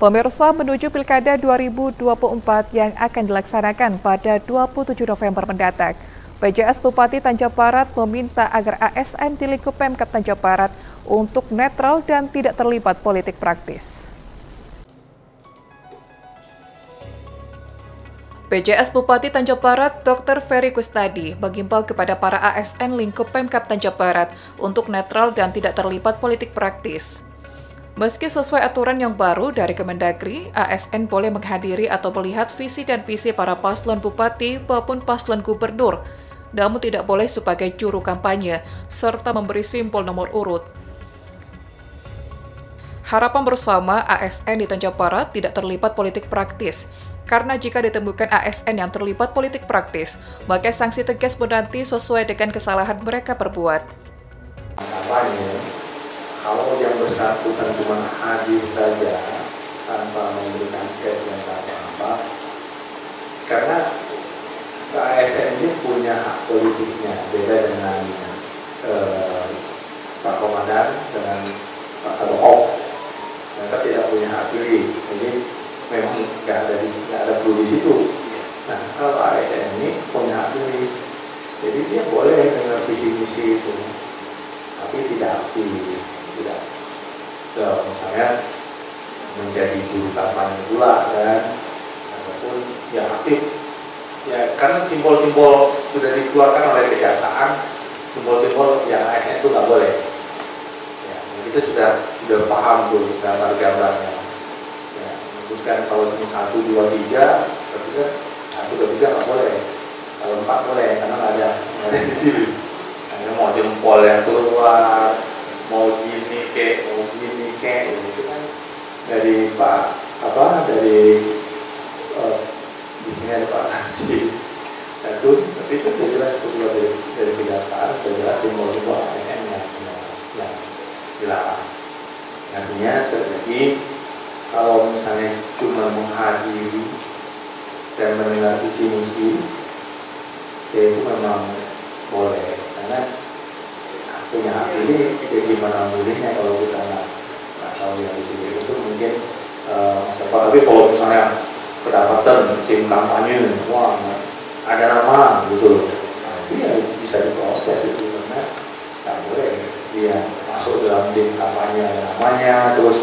Pemirsa menuju Pilkada 2024 yang akan dilaksanakan pada 27 November mendatang. PJS Bupati Tanjung Barat meminta agar ASN di lingkup Pemkap Tanjung Barat untuk netral dan tidak terlibat politik praktis. PJS Bupati Tanjung Barat Dr. Ferry Kustadi mengimbau kepada para ASN lingkup Pemkap Tanjung Barat untuk netral dan tidak terlibat politik praktis. Meski sesuai aturan yang baru dari Kemendagri, ASN boleh menghadiri atau melihat visi dan visi para paslon bupati maupun paslon gubernur, namun tidak boleh sebagai juru kampanye, serta memberi simbol nomor urut. Harapan bersama ASN di Tanjung Barat tidak terlibat politik praktis, karena jika ditemukan ASN yang terlibat politik praktis, maka sanksi tegas menanti sesuai dengan kesalahan mereka perbuat. Kalau bersangkutan cuma hadir saja tanpa memberikan statement apa-apa, karena ASN ini punya hak politiknya, beda dengan eh, Pak Komandan dengan Pak Kadokop. Mereka tidak punya hak pilih. Jadi memang nggak ada nggak ada perlu di situ. Nah kalau ASN ini punya hak pilih, jadi dia boleh dengan visi misi itu, tapi tidak aktif, so, misalnya menjadi juru kampanye pula kan, ataupun yang aktif. Ya karena simbol-simbol sudah dikeluarkan oleh kejaksaan simbol-simbol yang ASN itu nggak boleh. Ya kita sudah sudah paham tuh gambar-gambarnya. Menyebutkan kalau ini satu dua tiga kan satu dua tiga nggak boleh. Kalau empat boleh karena nggak ada nggak ada di hanya mau jempol yang keluar mau gini kek mau gini kek itu kan dari pak apa dari uh, di sini ada pak Kasih itu tapi itu sudah jelas itu keluar dari dari kejaksaan sudah jelas simbol-simbol ASN yang yang dilarang. Artinya sekali lagi kalau misalnya cuma menghadiri dan mendengar visi misi ya itu memang boleh. Karena punya hak pilih ya gimana milihnya kalau kita nggak nggak tahu yang dipilih itu mungkin tapi kalau misalnya kedapatan sim kampanye wah ada nama gitu nah, itu ya bisa diproses itu karena nggak boleh dia masuk dalam tim kampanye namanya terus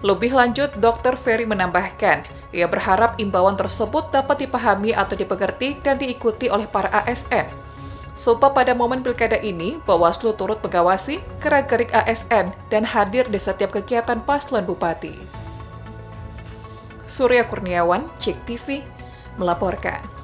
lebih lanjut, Dr. Ferry menambahkan, ia berharap imbauan tersebut dapat dipahami atau dipengerti dan diikuti oleh para ASN. Supaya pada momen pilkada ini, Bawaslu turut mengawasi gerak-gerik ASN dan hadir di setiap kegiatan paslon bupati. Surya Kurniawan, Cik TV, melaporkan.